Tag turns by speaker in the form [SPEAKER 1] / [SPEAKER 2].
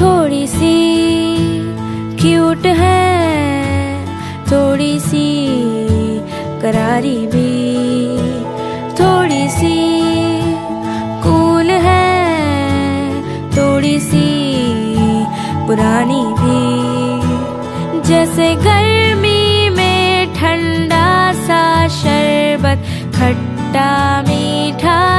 [SPEAKER 1] थोड़ी सी क्यूट है थोड़ी सी करारी भी सी पुरानी भी। जैसे गर्मी में ठंडा सा शरबत खट्टा मीठा